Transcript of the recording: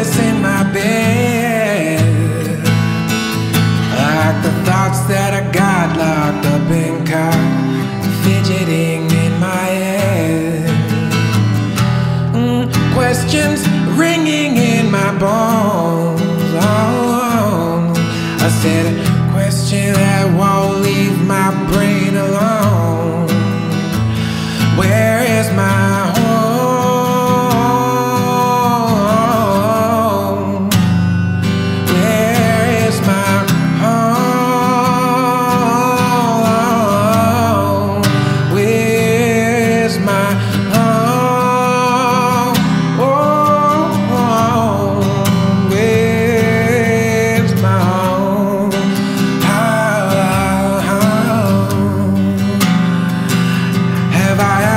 restless in my bed Like the thoughts that I got locked up in car, Fidgeting in my head mm, Questions ringing in my bones oh, oh. I said a question that won't. I